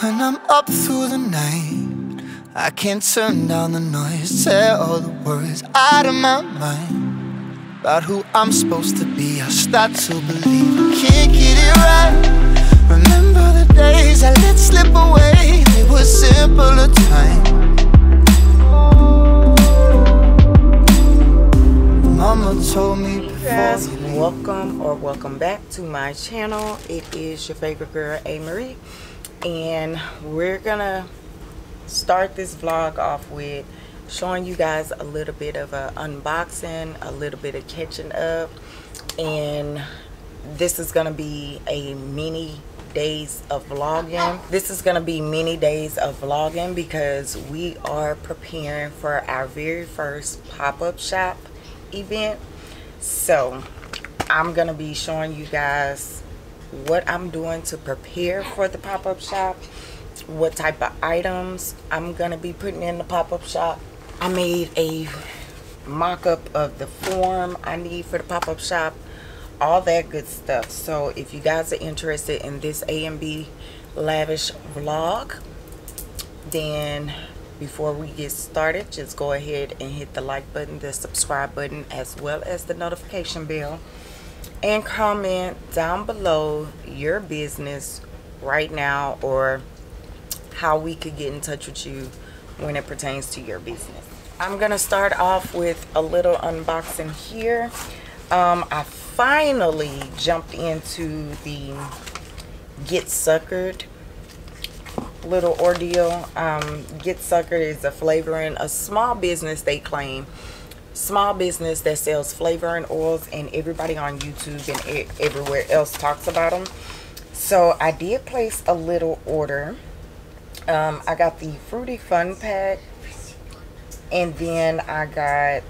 When I'm up through the night, I can't turn down the noise. Say all the words out of my mind about who I'm supposed to be. I start to believe I can't get it right. Remember the days I let slip away, they were simpler times. Mama told me guys, welcome or welcome back to my channel. It is your favorite girl, A.MaRee, and we're gonna start this vlog off with showing you guys a little bit of a unboxing, a little bit of catching up, and this is gonna be a mini days of vlogging. This is gonna be many days of vlogging because we are preparing for our very first pop-up shop event so i'm gonna be showing you guys what i'm doing to prepare for the pop-up shop what type of items i'm gonna be putting in the pop-up shop. I made a mock-up of the form i need for the pop-up shop all that good stuff. So if you guys are interested in this a and b lavish vlog then before we get started just go ahead and hit the like button the subscribe button as well as the notification bell and comment down below your business right now or how we could get in touch with you when it pertains to your business i'm gonna start off with a little unboxing here um, i finally jumped into the get suckered little ordeal. Um, Get Suckered is a flavoring, a small business they claim. Small business that sells flavoring oils and everybody on YouTube and everywhere else talks about them. So I did place a little order. Um, I got the Fruity Fun Pack and then I got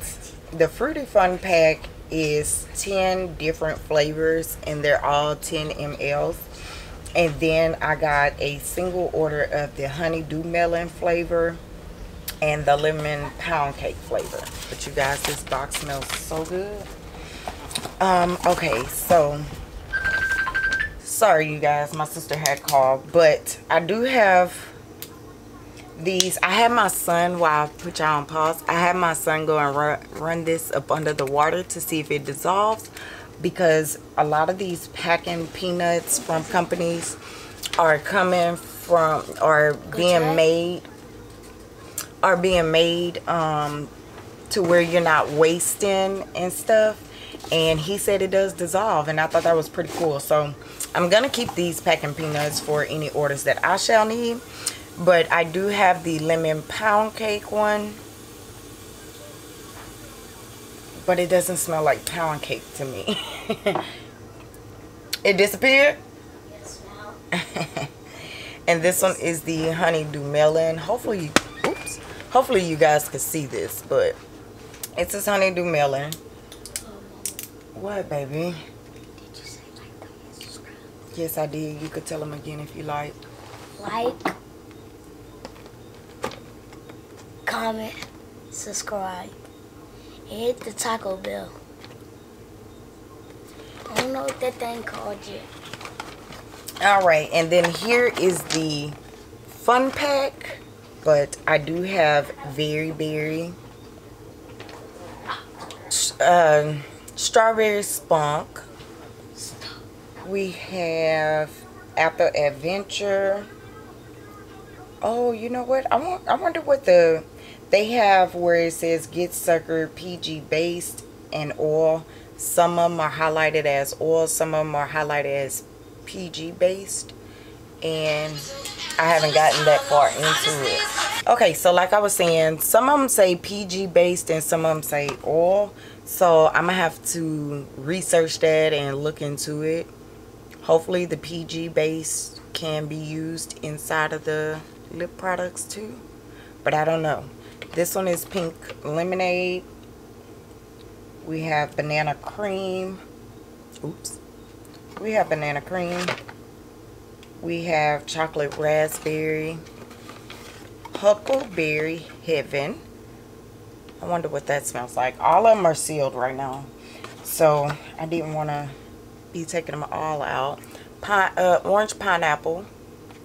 the Fruity Fun Pack is 10 different flavors and they're all 10 mls and then I got a single order of the honeydew melon flavor and the lemon pound cake flavor. But you guys this box smells so good. Um okay so sorry you guys my sister had called but I do have these. I had my son while I put y'all on pause I had my son go and run, run this up under the water to see if it dissolves because a lot of these packing peanuts from companies are coming from are being made are being made um to where you're not wasting and stuff. And he said it does dissolve and I thought that was pretty cool. So I'm gonna keep these packing peanuts for any orders that I shall need. But I do have the lemon pound cake one. But it doesn't smell like pound cake to me. It disappeared? Yes, and this one is the honeydew melon hopefully hopefully you guys can see this but it's this honeydew melon what baby Did you say like, comment, subscribe? yes i did you could tell them again if you like Like, comment, subscribe, and hit the Taco Bell. I don't know what that thing called yet. all right and then here is the fun pack but i do have very berry uh, strawberry spunk. We have apple adventure. Oh you know what? I want i wonder what the they have where it says get sucker pg based and oil some of them are highlighted as oil some of them are highlighted as pg based and i haven't gotten that far into it. Okay so like i was saying some of them say pg based and some of them say oil so i'm gonna have to research that and look into it. Hopefully the pg base can be used inside of the lip products too. But i don't know. This one is pink lemonade. We have banana cream. Oops. We have banana cream we have chocolate raspberry huckleberry heaven I wonder what that smells like all of them are sealed right now so I didn't want to be taking them all out Pine, uh, orange pineapple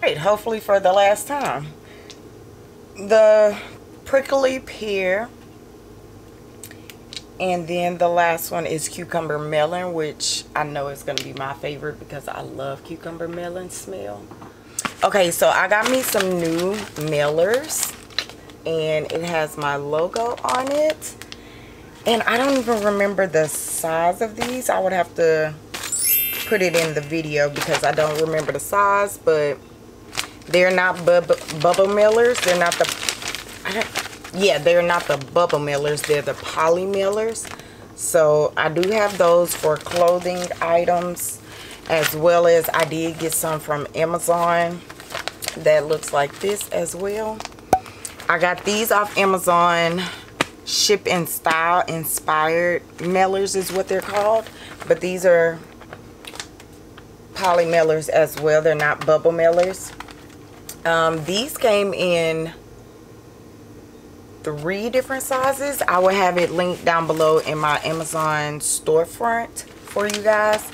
Right, hopefully for the last time. The prickly pear. And then the last one is cucumber melon, which I know is going to be my favorite because I love cucumber melon smell. Okay, so I got me some new mailers. And it has my logo on it. And I don't even remember the size of these. I would have to put it in the video because I don't remember the size. But they're not bub bubble millers. They're not the... yeah, they're not the bubble millers. They're the poly millers. So I do have those for clothing items. As well as I did get some from Amazon. That looks like this as well. I got these off Amazon Ship and Style Inspired mailers is what they're called. But these are poly mailers as well. They're not bubble mailers. Um, these came in three different sizes. I will have it linked down below in my Amazon storefront for you guys.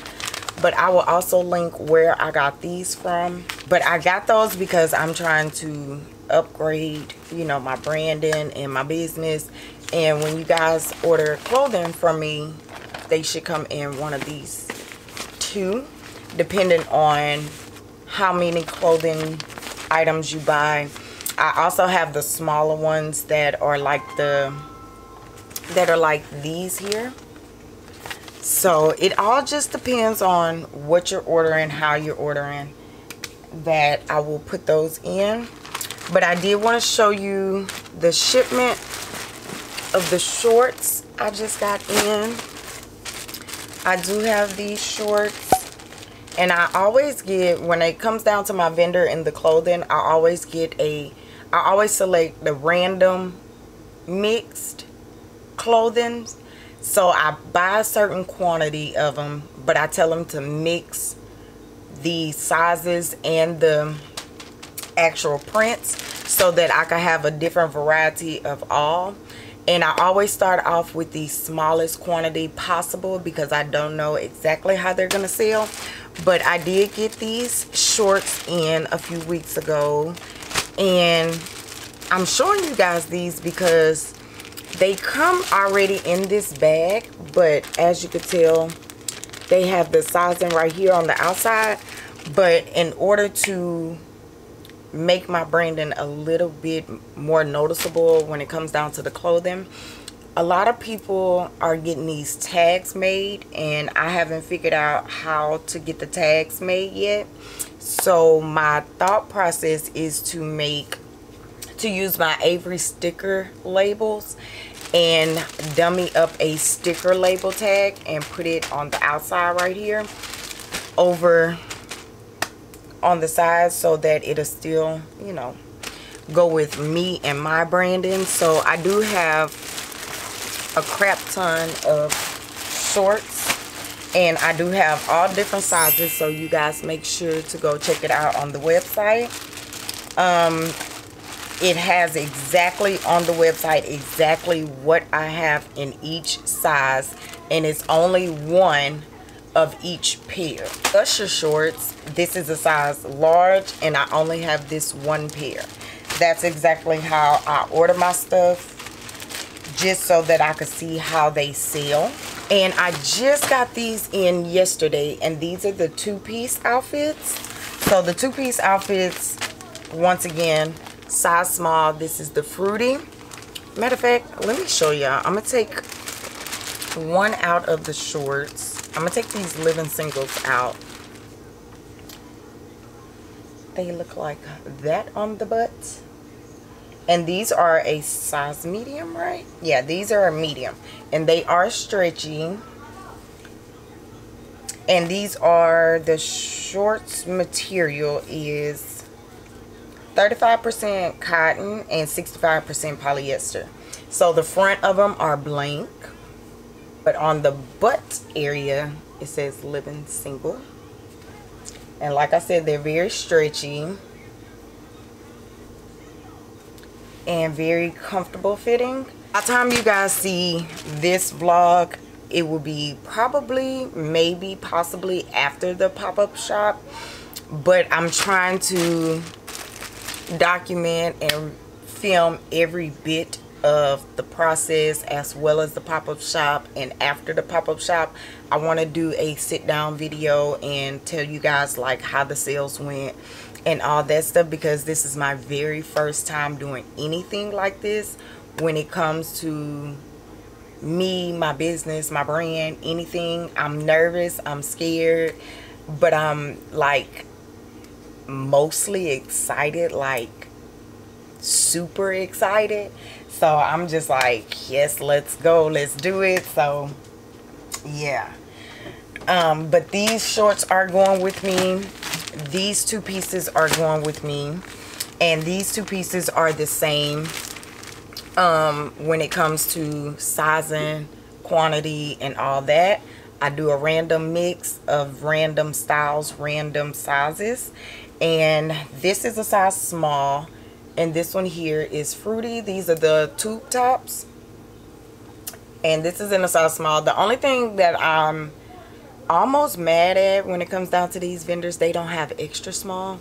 But I will also link where I got these from. But I got those because I'm trying to upgrade, you know, my branding and my business and when you guys order clothing from me, they should come in one of these two, depending on how many clothing items you buy. I also have the smaller ones that are like the that are like these here. So it all just depends on what you're ordering, how you're ordering that I will put those in. But I did want to show you the shipment of the shorts I just got in. I do have these shorts. And I always get, when it comes down to my vendor in the clothing, I always get a, I always select the random mixed clothing. So I buy a certain quantity of them, but I tell them to mix the sizes and the actual prints so that I can have a different variety of all and I always start off with the smallest quantity possible because I don't know exactly how they're gonna sell but I did get these shorts in a few weeks ago and I'm showing you guys these because they come already in this bag but as you can tell they have the sizing right here on the outside. But in order to make my branding a little bit more noticeable when it comes down to the clothing a lot of people are getting these tags made and I haven't figured out how to get the tags made yet so my thought process is to make to use my Avery sticker labels and dummy up a sticker label tag and put it on the outside right here over on the side so that it'll still, you know, go with me and my branding. So I do have a crap ton of shorts and I do have all different sizes so you guys make sure to go check it out on the website. Um, it has exactly on the website exactly what I have in each size and it's only one of each pair. Usher shorts, this is a size large and I only have this one pair. That's exactly how I order my stuff just so that I could see how they sell. And I just got these in yesterday and these are the two-piece outfits. So the two-piece outfits, once again, size small. This is the fruity. Matter of fact, let me show y'all. I'm going to take one out of the shorts I'm going to take these living singles out. They look like that on the butt. And these are a size medium, right? Yeah, these are a medium. And they are stretchy. And these are, the shorts material is 35% cotton and 65% polyester. So the front of them are blank. But on the butt area, it says living single. And like I said, they're very stretchy. And very comfortable fitting. By the time you guys see this vlog, it will be probably, maybe, possibly after the pop-up shop. but I'm trying to document and film every bit of the process as well as the pop-up shop and after the pop-up shop I want to do a sit down video and tell you guys like how the sales went and all that stuff because this is my very first time doing anything like this when it comes to me my business my brand anything. I'm nervous I'm scared but I'm like mostly excited like super excited. So I'm just like yes let's go let's do it. So yeah um but these shorts are going with me. These two pieces are going with me. And these two pieces are the same um when it comes to sizing quantity and all that. I do a random mix of random styles random sizes. And this is a size small. And this one here is fruity. These are the tube tops. And this is in a size small. The only thing that I'm almost mad at when it comes down to these vendors they don't have extra small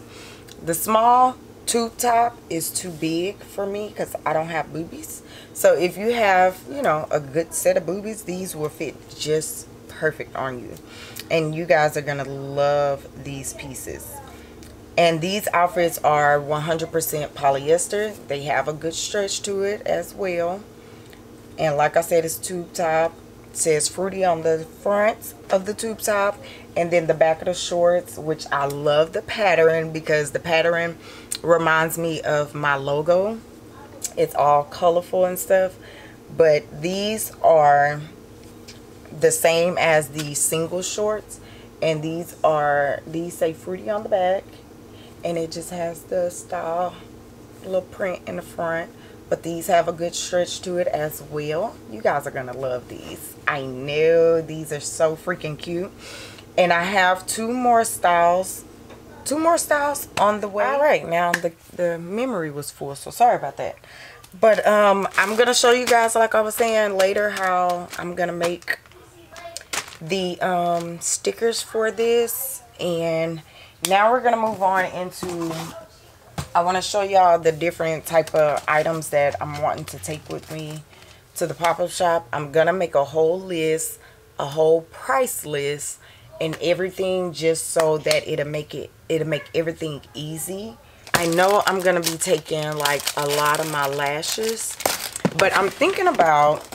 the small tube top is too big for me because I don't have boobies so if you have you know a good set of boobies these will fit just perfect on you and you guys are gonna love these pieces and these outfits are 100% polyester. They have a good stretch to it as well. And like I said, it's tube top. Says fruity on the front of the tube top. And then the back of the shorts, which I love the pattern because the pattern reminds me of my logo. It's all colorful and stuff. But these are the same as the single shorts. And these are, these say fruity on the back and it just has the style little print in the front but these have a good stretch to it as well. You guys are gonna love these. I know these are so freaking cute. And I have two more styles two more styles on the way. All right now the, the memory was full so sorry about that. But um I'm gonna show you guys like I was saying later how I'm gonna make the um stickers for this. And now we're gonna move on into I want to show y'all the different type of items that I'm wanting to take with me to the pop-up shop. I'm gonna make a whole list a whole price list and everything just so that it'll make it it'll make everything easy. I know I'm gonna be taking like a lot of my lashes but I'm thinking about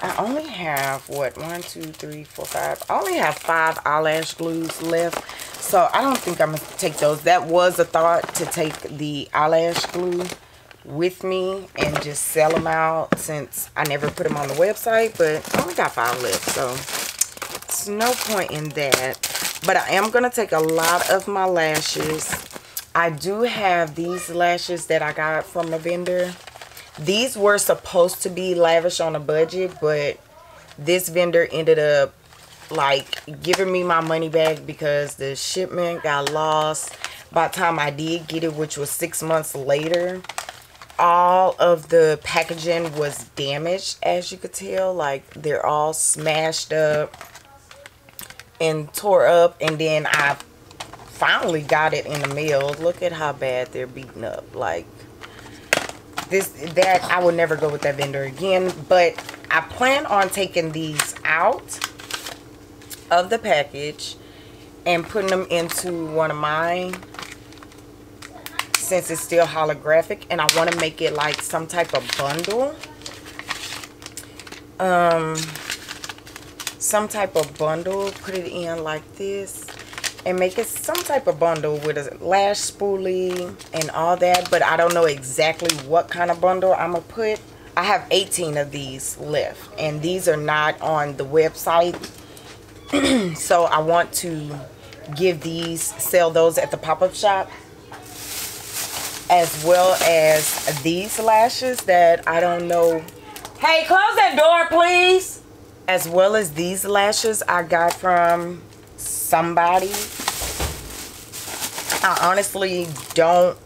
I only have, what, one, two, three, four, five. I only have five eyelash glues left. So I don't think I'm going to take those. That was a thought to take the eyelash glue with me and just sell them out since I never put them on the website. But I only got five left. So it's no point in that. But I am going to take a lot of my lashes. I do have these lashes that I got from the vendor these were supposed to be lavish on a budget, but this vendor ended up like giving me my money back because the shipment got lost by the time I did get it, which was six months later. All of the packaging was damaged, as you could tell. Like, they're all smashed up and tore up. And then I finally got it in the mail. Look at how bad they're beaten up. Like, this that I will never go with that vendor again but I plan on taking these out of the package and putting them into one of mine since it's still holographic and I want to make it like some type of bundle. Um some type of bundle put it in like this and make it some type of bundle with a lash spoolie and all that but I don't know exactly what kind of bundle I'm gonna put. I have 18 of these left and these are not on the website. So I want to give these sell those at the pop-up shop as well as these lashes that I don't know. Hey close that door please. As well as these lashes I got from somebody. I honestly don't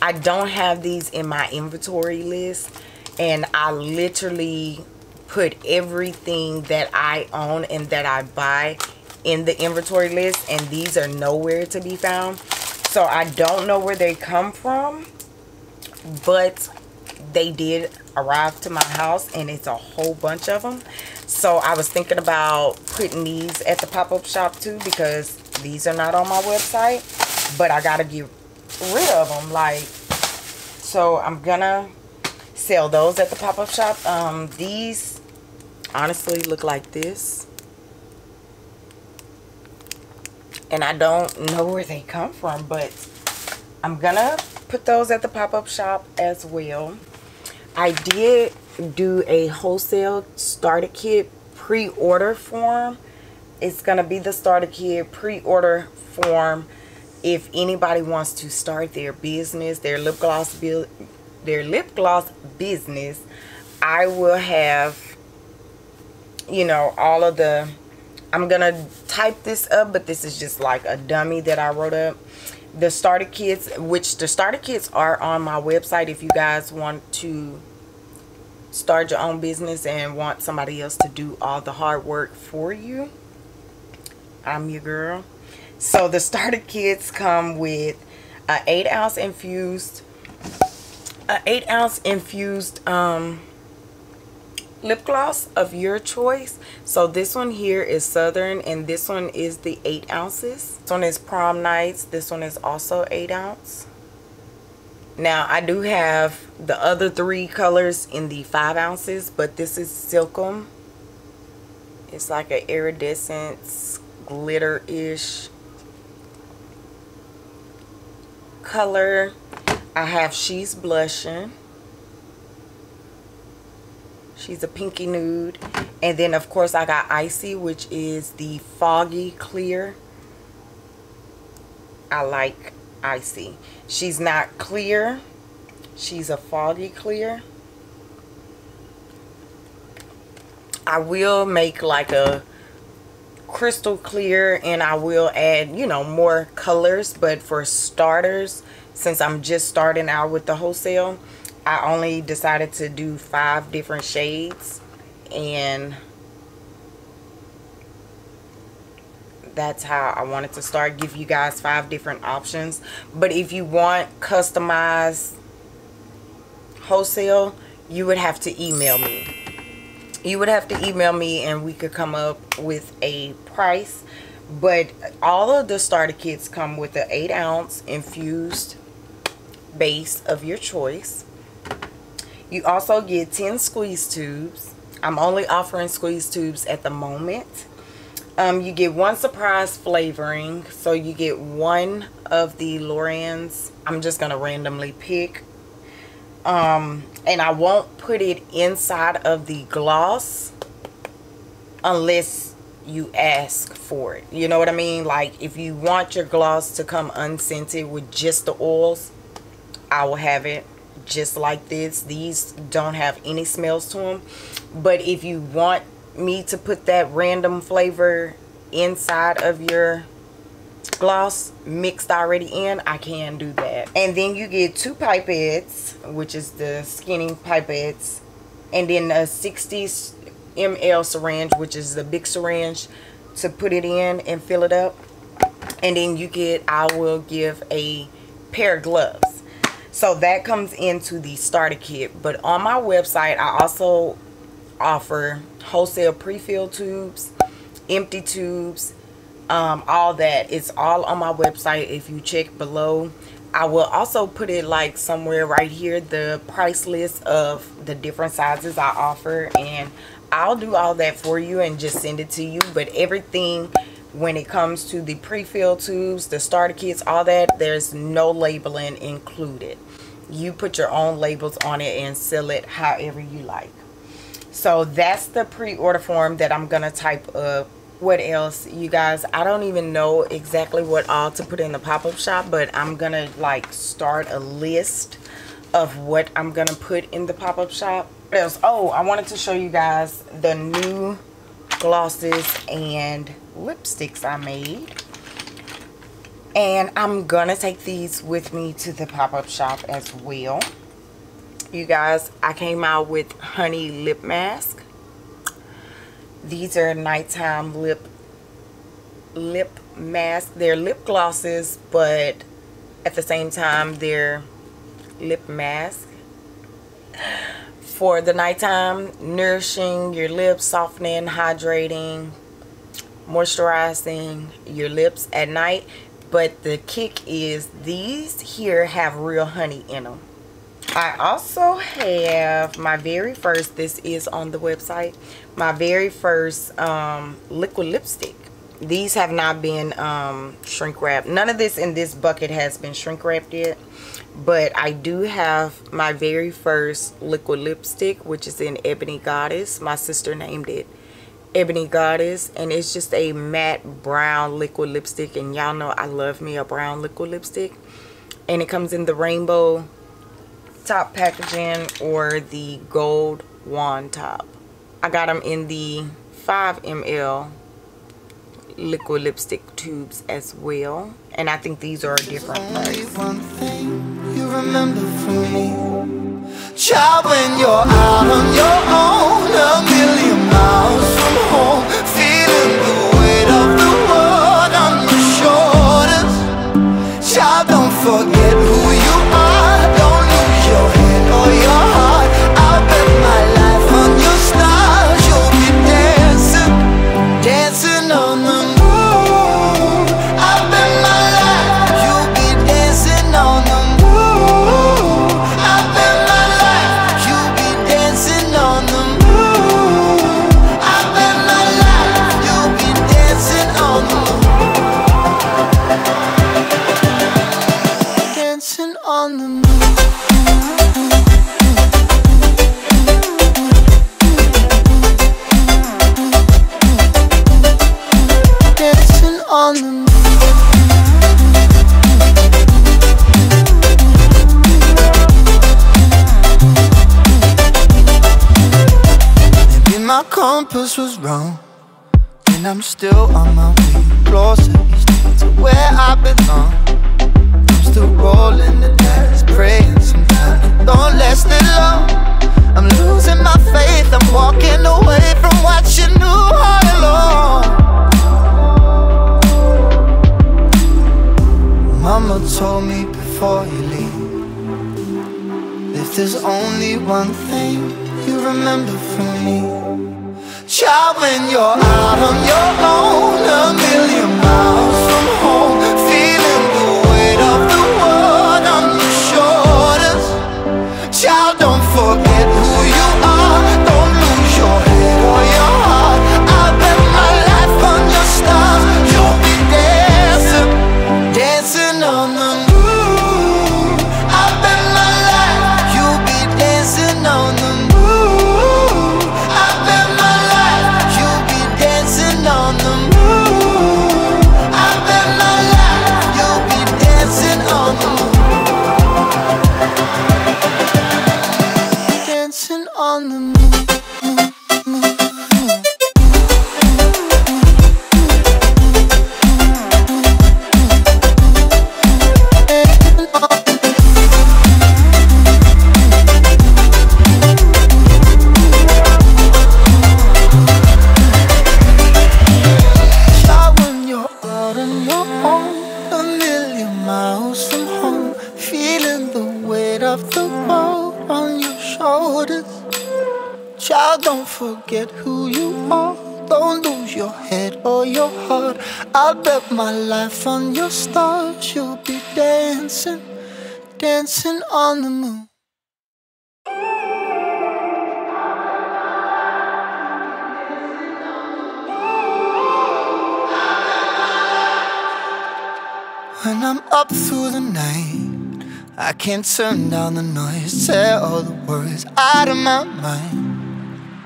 I don't have these in my inventory list and I literally put everything that I own and that I buy in the inventory list and these are nowhere to be found so I don't know where they come from but they did arrive to my house and it's a whole bunch of them so I was thinking about putting these at the pop-up shop too because these are not on my website but I gotta get rid of them like so I'm gonna sell those at the pop-up shop. Um, these honestly look like this. And I don't know where they come from but I'm gonna put those at the pop-up shop as well I did do a wholesale starter kit pre-order form. It's gonna be the starter kit pre-order form if anybody wants to start their business their lip gloss their lip gloss business. I will have you know all of the I'm gonna type this up but this is just like a dummy that I wrote up the starter kits which the starter kits are on my website if you guys want to start your own business and want somebody else to do all the hard work for you. I'm your girl. So the starter kits come with an 8 ounce infused an 8 ounce infused um lip gloss of your choice. So this one here is southern and this one is the eight ounces. This one is prom nights. This one is also eight ounce. Now i do have the other three colors in the five ounces but this is silkum. It's like an iridescent glitter-ish color. I have she's blushing She's a pinky nude. And then, of course, I got Icy, which is the foggy clear. I like Icy. She's not clear. She's a foggy clear. I will make like a crystal clear and I will add, you know, more colors. But for starters, since I'm just starting out with the wholesale, I only decided to do five different shades and that's how I wanted to start. Give you guys five different options. But if you want customized wholesale you would have to email me. You would have to email me and we could come up with a price. But all of the starter kits come with an 8 ounce infused base of your choice you also get 10 squeeze tubes. I'm only offering squeeze tubes at the moment. Um, you get one surprise flavoring. So you get one of the LorAnns. I'm just going to randomly pick. Um, and I won't put it inside of the gloss unless you ask for it. You know what I mean? Like if you want your gloss to come unscented with just the oils, I will have it just like this. These don't have any smells to them but if you want me to put that random flavor inside of your gloss mixed already in I can do that. And then you get two pipettes which is the skinny pipettes and then a 60 ml syringe which is the big syringe to put it in and fill it up. And then you get I will give a pair of gloves so that comes into the starter kit. But on my website i also offer wholesale pre-fill tubes empty tubes um, all that. It's all on my website. If you check below I will also put it like somewhere right here the price list of the different sizes I offer. And I'll do all that for you and just send it to you. But everything when it comes to the pre-fill tubes the starter kits all that there's no labeling included. You put your own labels on it and sell it however you like. So that's the pre-order form that i'm gonna type up. What else? You guys i don't even know exactly what all to put in the pop-up shop but i'm gonna like start a list of what i'm gonna put in the pop-up shop. What else? Oh i wanted to show you guys the new glosses and lipsticks I made. And I'm going to take these with me to the pop-up shop as well. You guys, I came out with Honey Lip Mask. These are nighttime lip lip mask. They're lip glosses, but at the same time, they're lip mask for the nighttime, nourishing your lips, softening, hydrating, moisturizing your lips at night. But the kick is these here have real honey in them. I also have my very first, this is on the website, my very first um, liquid lipstick. These have not been um, shrink wrapped. None of this in this bucket has been shrink wrapped yet. But I do have my very first liquid lipstick, which is in Ebony Goddess. My sister named it Ebony Goddess. And it's just a matte brown liquid lipstick. And y'all know I love me a brown liquid lipstick. And it comes in the rainbow top packaging or the gold wand top. I got them in the 5 ml liquid lipstick tubes as well. And I think these are a different price. You remember from me. Child, when you're out on your own, a million miles from home, feeling the weight of the world on your shoulders. Child, don't forget compass was wrong. And I'm still on my way. Closer to where I belong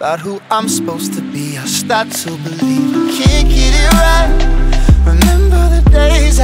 about who I'm supposed to be. I start to believe I can't get it right. Remember the days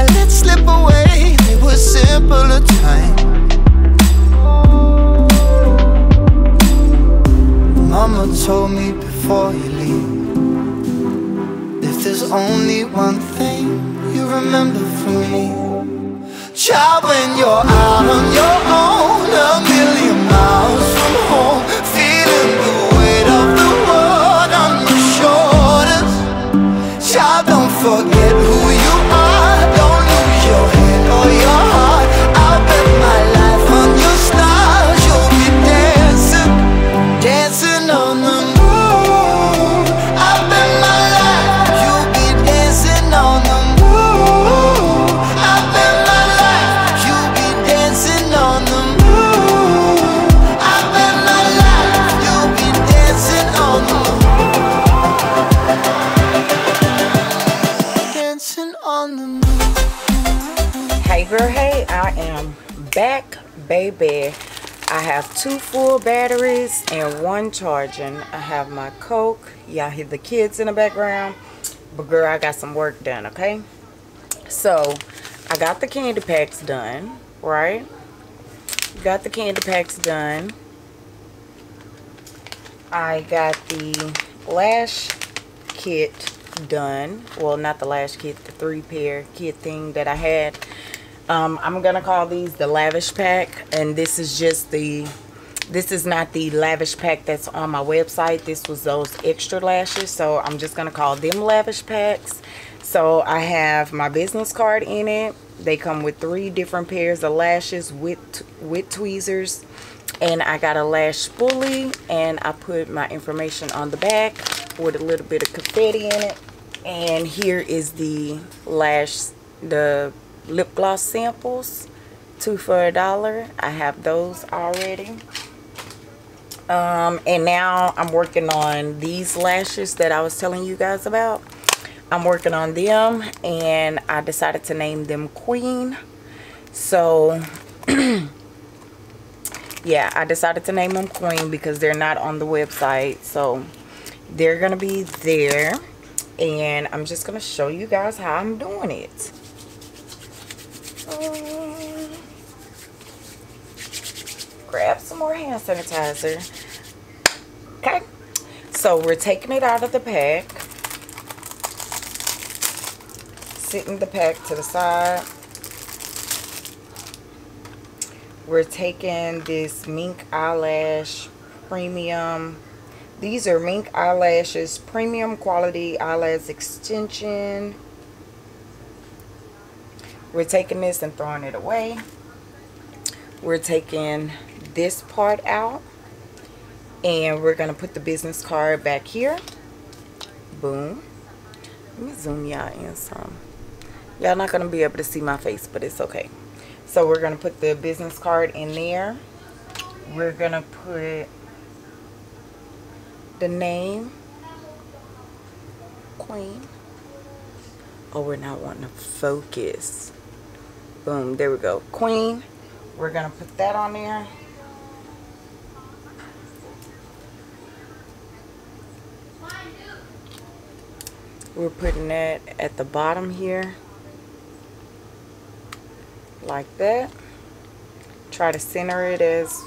the kids in the background. But girl, I got some work done, okay? So, I got the candy packs done, right? Got the candy packs done. I got the lash kit done. Well, not the lash kit, the three pair kit thing that I had. Um, I'm going to call these the lavish pack. And this is just the, this is not the lavish pack that's on my website. This was those extra lashes. So I'm just going to call them lavish packs. So I have my business card in it. They come with three different pairs of lashes with, with tweezers and I got a lash spoolie and I put my information on the back with a little bit of confetti in it and here is the lash the lip gloss samples two for a dollar I have those already um, and now I'm working on these lashes that I was telling you guys about I'm working on them and I decided to name them Queen so yeah, I decided to name them Queen because they're not on the website. So they're to be there. And I'm just to show you guys how I'm doing it. Um, grab some more hand sanitizer. Okay. So we're taking it out of the pack. Sitting the pack to the side we're taking this mink eyelash premium these are mink eyelashes premium quality eyelash extension we're taking this and throwing it away we're taking this part out and we're to put the business card back here boom let me zoom y'all in some y'all not to be able to see my face but it's okay so we're to put the business card in there. We're to put the name, Queen. Oh, we're not wanting to focus. Boom, there we go. Queen. We're to put that on there. We're putting that at the bottom here like that. Try to center it as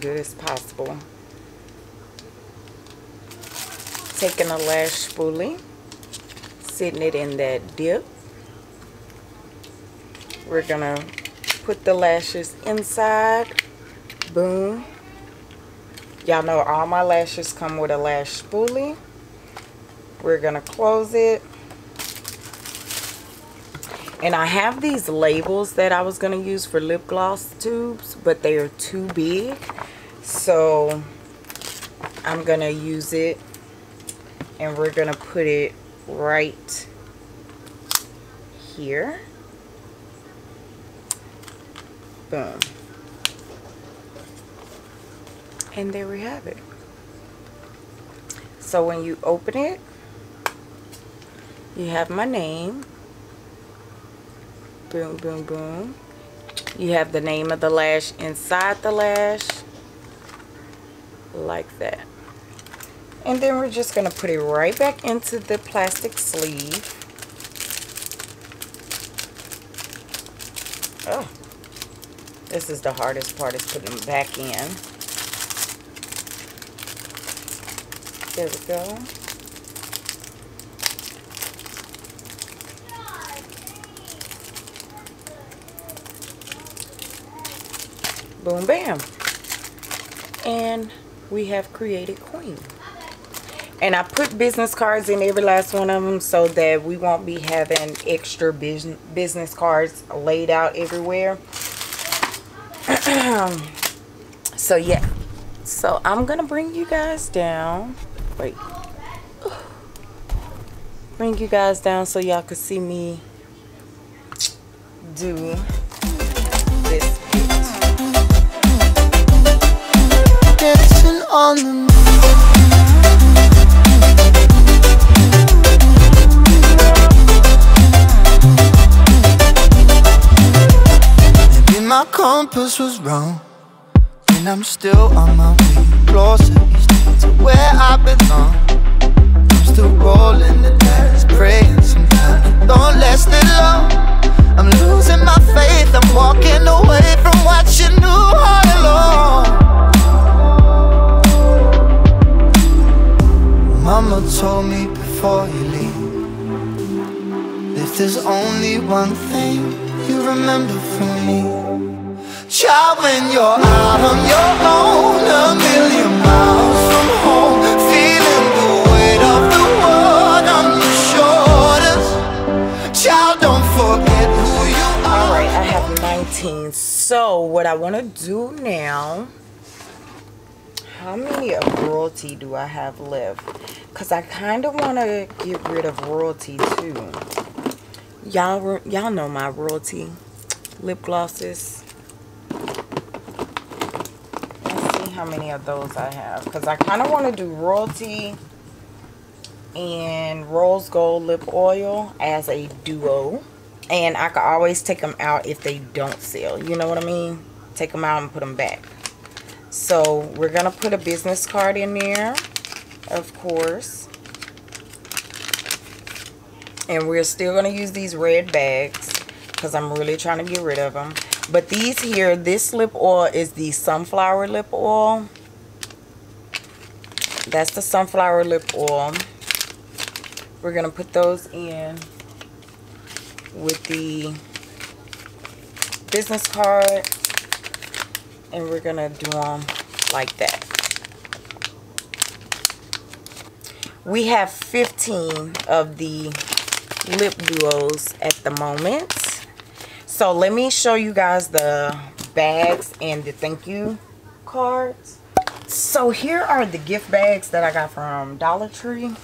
good as possible. Taking a lash spoolie, sitting it in that dip. We're to put the lashes inside. Boom. Y'all know all my lashes come with a lash spoolie. We're going to close it and I have these labels that I was going to use for lip gloss tubes, but they are too big. So I'm going to use it and we're going to put it right here. Boom. And there we have it. So when you open it, you have my name. Boom boom boom. You have the name of the lash inside the lash. Like that. And then we're just going to put it right back into the plastic sleeve. Oh. This is the hardest part is putting them back in. There we go boom bam. And we have created queen. And I put business cards in every last one of them so that we won't be having extra business business cards laid out everywhere. So yeah. So I'm gonna bring you guys down. Wait. Bring you guys down so y'all can see me do on the moon. my compass was wrong. And I'm still on my way day to where I belong. I'm still rolling the dice, praying sometimes it don't last that long. I'm losing my faith, I'm walking away from what you knew all along. Mama told me before you leave. If there's only one thing you remember from me, child, when you're out on your own, a million miles from home, feeling the weight of the world on your shoulders. Child, don't forget who you are. All right, I have 19. So what I want to do now, how many of royalty do I have left? Because I kind of want to get rid of royalty too. Y'all y'all know my royalty lip glosses. Let's see how many of those I have. Because I kind of want to do royalty and rose gold lip oil as a duo and I could always take them out if they don't sell you know what I mean take them out and put them back so we're gonna put a business card in there of course. And we're still gonna use these red bags because I'm really trying to get rid of them but these here this lip oil is the sunflower lip oil. That's the sunflower lip oil. We're gonna put those in with the business card and we're gonna do them like that. We have 15 of the lip duos at the moment. So let me show you guys the bags and the thank you cards. So here are the gift bags that I got from Dollar Tree.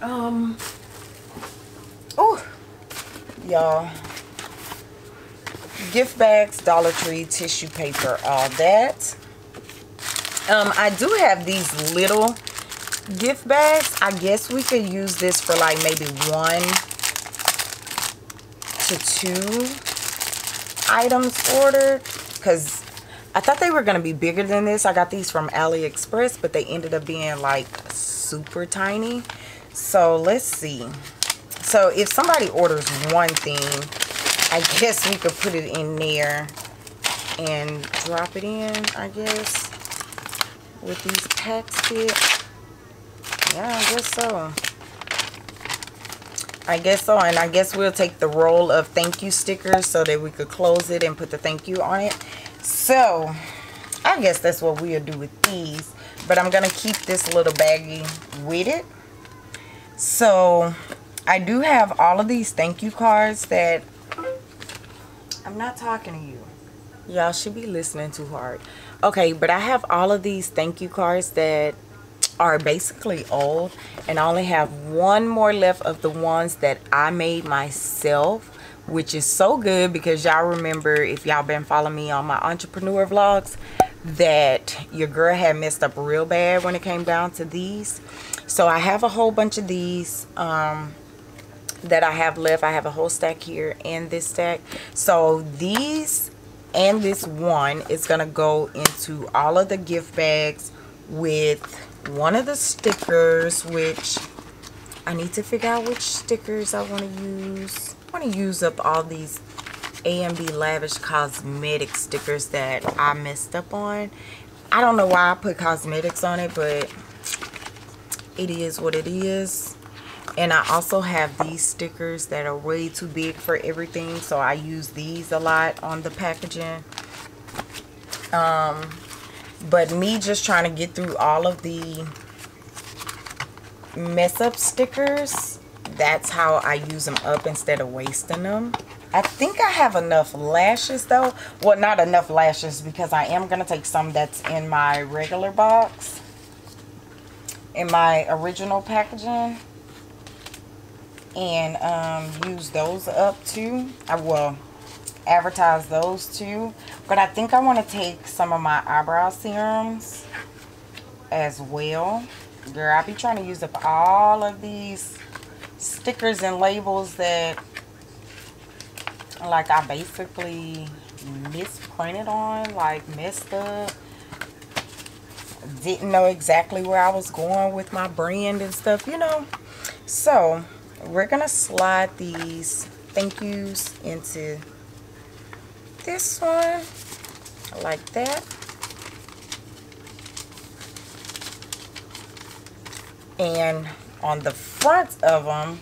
Um oh y'all gift bags dollar tree tissue paper all that um i do have these little gift bags i guess we could use this for like maybe one to two items ordered because I thought they were going to be bigger than this. I got these from AliExpress, but they ended up being like super tiny. So let's see. So if somebody orders one thing, I guess we could put it in there and drop it in, I guess, with these packs fit. Yeah, I guess so. I guess so. And I guess we'll take the roll of thank you stickers so that we could close it and put the thank you on it. So, I guess that's what we'll do with these. But I'm going to keep this little baggie with it. So, I do have all of these thank you cards that... I'm not talking to you. Y'all should be listening too hard. Okay, but I have all of these thank you cards that are basically old. And I only have one more left of the ones that I made myself which is so good because y'all remember if y'all been following me on my entrepreneur vlogs that your girl had messed up real bad when it came down to these so i have a whole bunch of these um that i have left i have a whole stack here and this stack so these and this one is gonna go into all of the gift bags with one of the stickers which i need to figure out which stickers i want to use I want to use up all these AMB Lavish Cosmetic stickers that I messed up on. I don't know why I put cosmetics on it, but it is what it is. And I also have these stickers that are way too big for everything, so I use these a lot on the packaging. Um, but me just trying to get through all of the mess up stickers that's how I use them up instead of wasting them. I think I have enough lashes though. Well, not enough lashes because I am going to take some that's in my regular box. In my original packaging. And um, use those up too. I will advertise those too. But I think I want to take some of my eyebrow serums as well. Girl, I be trying to use up all of these stickers and labels that like I basically misprinted on, like messed up. Didn't know exactly where I was going with my brand and stuff, you know. So we're gonna slide these thank yous into this one like that. And on the front of them,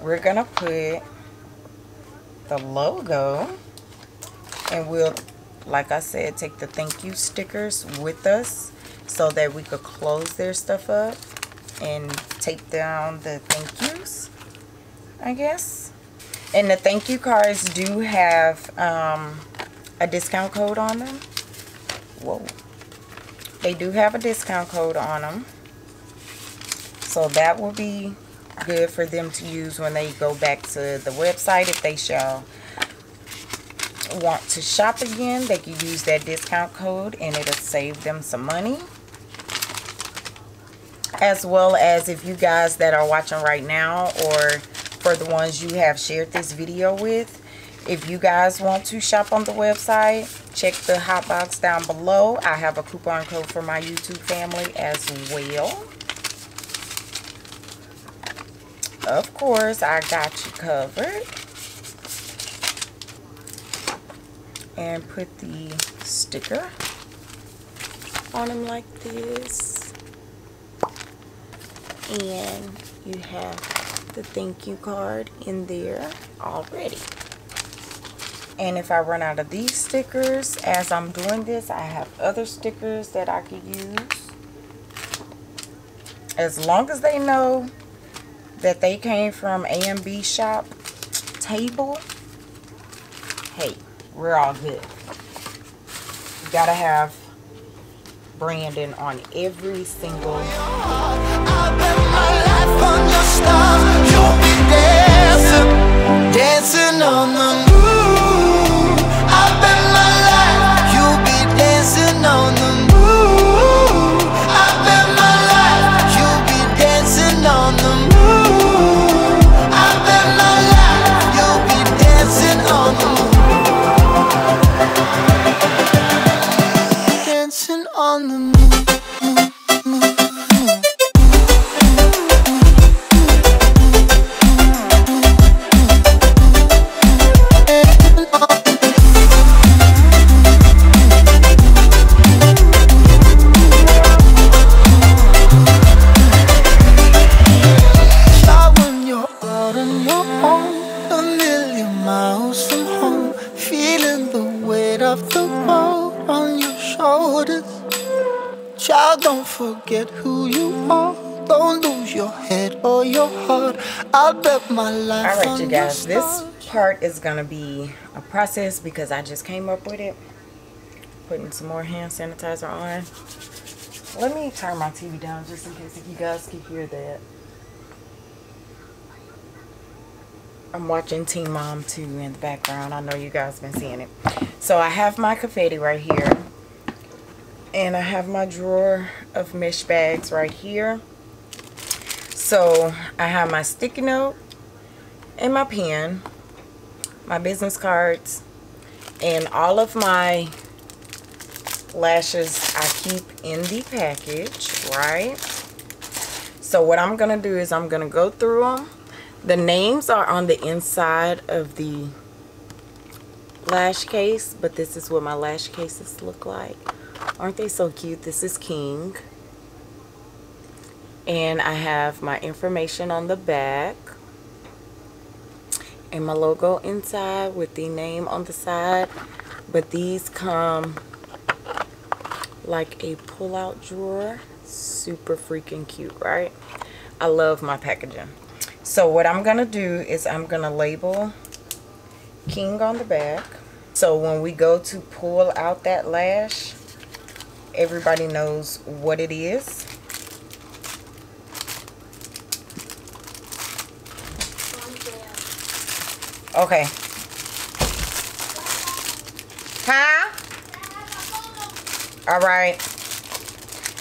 we're gonna put the logo and we'll like I said take the thank you stickers with us so that we could close their stuff up and tape down the thank yous I guess. And the thank you cards do have um, a discount code on them. Whoa. They do have a discount code on them. So that will be good for them to use when they go back to the website if they shall want to shop again. They can use that discount code and it'll save them some money. As well as if you guys that are watching right now or for the ones you have shared this video with. If you guys want to shop on the website check the hot box down below. I have a coupon code for my youtube family as well. Of course I got you covered. And put the sticker on them like this. And you have the thank you card in there already and if I run out of these stickers as I'm doing this I have other stickers that I could use as long as they know that they came from A and B shop table, hey, we're all good. You gotta have branding on every single. Dancing dancing on the I been like that you be Dancing on the part is gonna be a process because I just came up with it. Putting some more hand sanitizer on. Let me turn my TV down just in case if you guys can hear that. I'm watching Teen Mom 2 in the background. I know you guys been seeing it. So I have my confetti right here. And I have my drawer of mesh bags right here. So I have my sticky note and my pen, my business cards, and all of my lashes I keep in the package, right? So what I'm going to do is I'm going to go through them. The names are on the inside of the lash case, but this is what my lash cases look like. Aren't they so cute? This is King. And I have my information on the back. And my logo inside with the name on the side. But these come like a pull-out drawer. Super freaking cute, right? I love my packaging. So what I'm to do is I'm to label King on the back. So when we go to pull out that lash, everybody knows what it is. Okay. Huh? All right.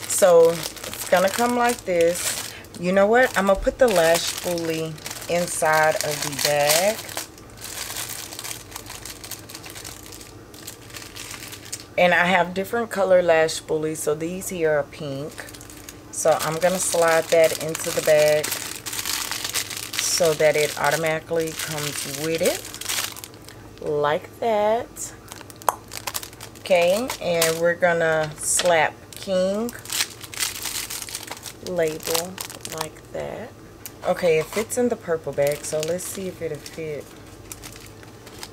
So it's going to come like this. You know what? I'm going to put the lash spoolie inside of the bag. And I have different color lash spoolies. So these here are pink. So I'm going to slide that into the bag so that it automatically comes with it. Like that. Okay, and we're to slap King label like that. Okay, it fits in the purple bag, so let's see if it'll fit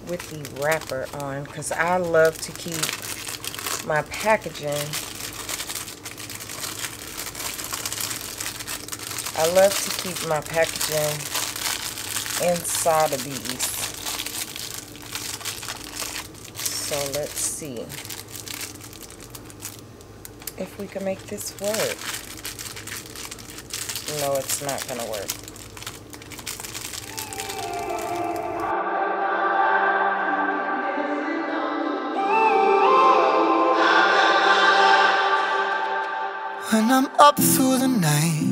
with the wrapper on because I love to keep my packaging I love to keep my packaging inside of these. So let's see. If we can make this work. No it's not gonna work. When I'm up through the night,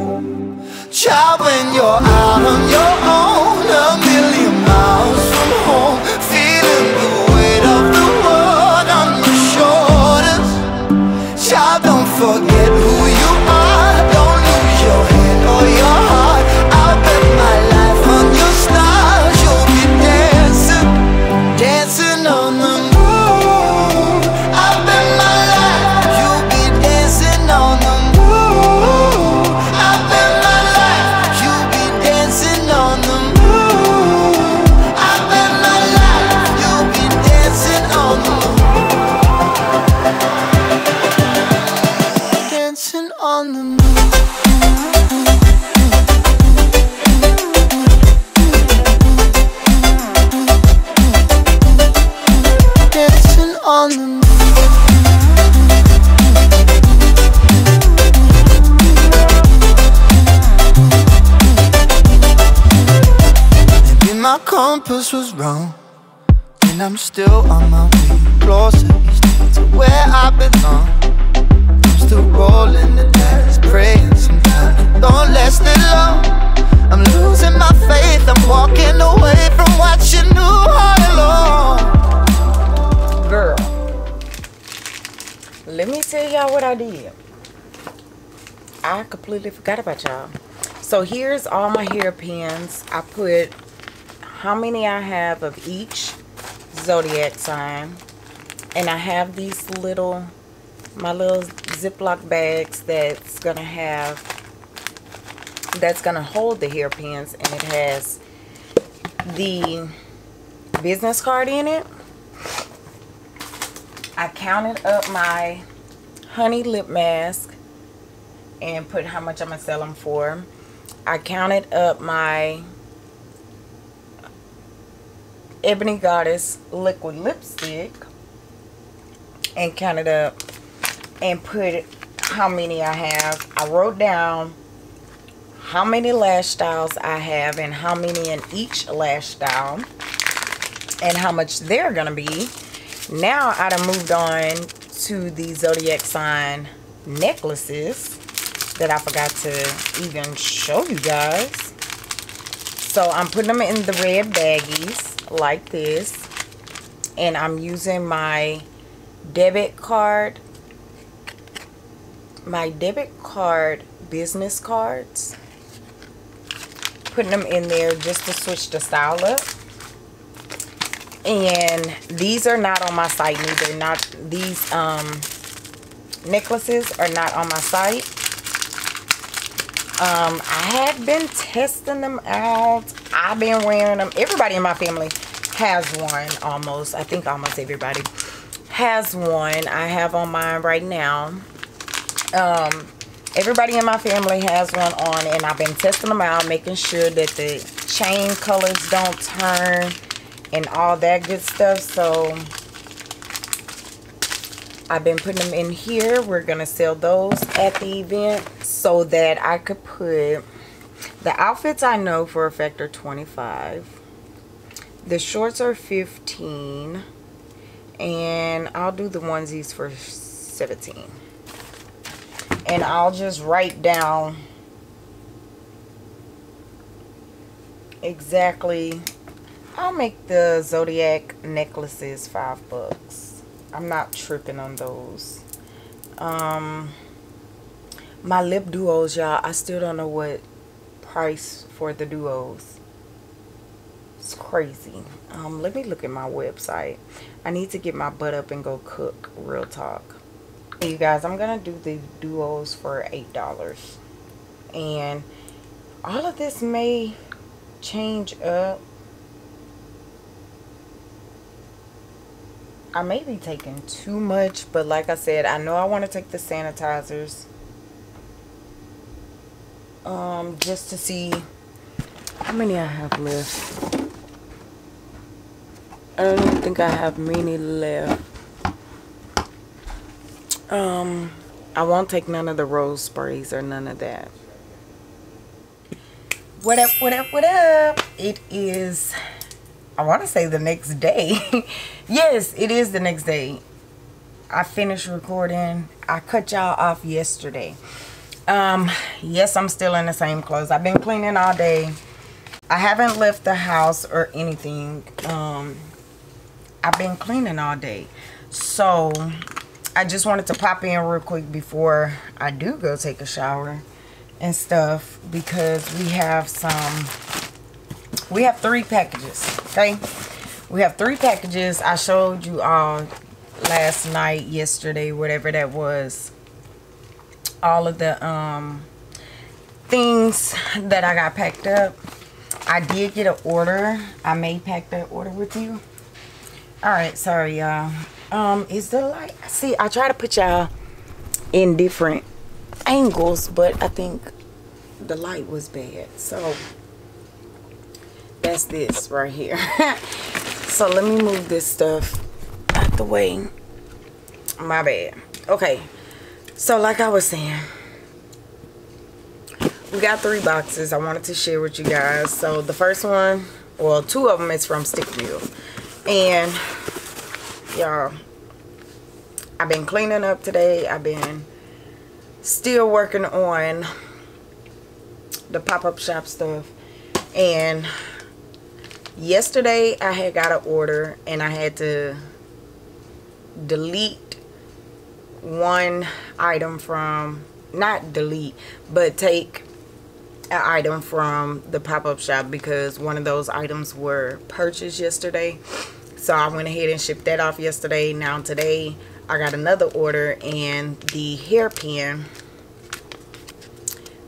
child, when you're out on your own, a million miles from home, feeling the weight of the world on your shoulders. Child, don't forget who forgot about y'all. So here's all my hairpins. I put how many I have of each zodiac sign. And I have these little, my little Ziploc bags that's going to have, that's going to hold the hairpins. And it has the business card in it. I counted up my honey lip mask and put how much I'm gonna sell them for. I counted up my Ebony Goddess liquid lipstick and counted up and put how many I have. I wrote down how many lash styles I have and how many in each lash style and how much they're gonna be. Now I done moved on to the zodiac sign necklaces that I forgot to even show you guys. So I'm putting them in the red baggies like this. And I'm using my debit card, my debit card business cards. Putting them in there just to switch the style up and these are not on my site neither not these um necklaces are not on my site um i have been testing them out. I've been wearing them. Everybody in my family has one almost. I think almost everybody has one. I have on mine right now. Um everybody in my family has one on and i've been testing them out making sure that the chain colors don't turn and all that good stuff. So I've been putting them in here. We're going to sell those at the event so that I could put the outfits I know for a factor 25. The shorts are 15 and I'll do the onesies for 17. And I'll just write down exactly I'll make the zodiac necklaces five bucks. I'm not tripping on those. Um my lip duos, y'all, I still don't know what price for the duos. It's crazy. Um, let me look at my website. I need to get my butt up and go cook. Real talk. You guys, I'm going to do the duos for $8. And all of this may change up. I may be taking too much, but like I said, I know I want to take the sanitizers. Um, just to see how many I have left. I don't think I have many left. Um, I won't take none of the rose sprays or none of that. What up, what up, what up? It is, I want to say the next day. yes, it is the next day. I finished recording. I cut y'all off yesterday. Um, yes, I'm still in the same clothes. I've been cleaning all day. I haven't left the house or anything. Um, I've been cleaning all day. So, I just wanted to pop in real quick before I do go take a shower and stuff because we have some we have three packages okay? We have three packages. I showed you all last night yesterday whatever that was. All of the um things that i got packed up. I did get an order. I may pack that order with you. All right sorry y'all. Um is the light see i try to put y'all in different angles but i think the light was bad so that's this right here. So let me move this stuff out the way. My bad. Okay. So like i was saying we got three boxes. I wanted to share with you guys. So the first one well two of them is from Sticker Mule, and y'all I've been cleaning up today. I've been still working on the pop-up shop stuff. And yesterday I had got an order and I had to delete one item from not delete but take an item from the pop-up shop because one of those items were purchased yesterday. So I went ahead and shipped that off yesterday. Now today I got another order and the hairpin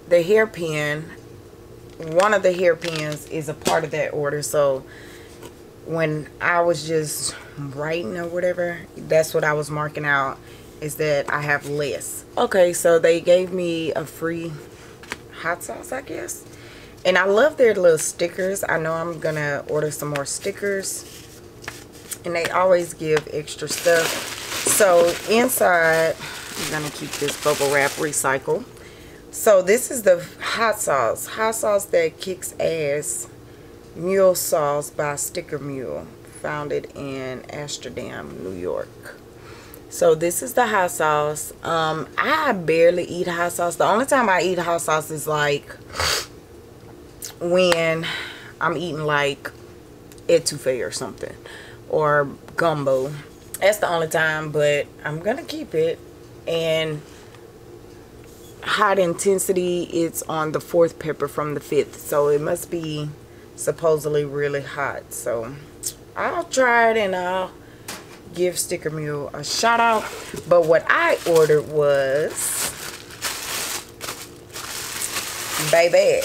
the hairpin one of the hairpins is a part of that order. So when I was just writing or whatever that's what I was marking out is that I have less okay so they gave me a free hot sauce I guess. And I love their little stickers. I know I'm gonna order some more stickers. And they always give extra stuff. So inside i'm gonna keep this bubble wrap recycle so this is the hot sauce. Hot sauce that kicks ass. Mule sauce by sticker mule founded in amsterdam new york. So this is the hot sauce. Um i barely eat hot sauce. The only time i eat hot sauce is like when i'm eating like etouffee or something or gumbo. That's the only time but i'm gonna keep it. And hot intensity it's on the fourth pepper from the fifth. So it must be supposedly really hot. So i'll try it and i'll give sticker mule a shout out. But what i ordered was baby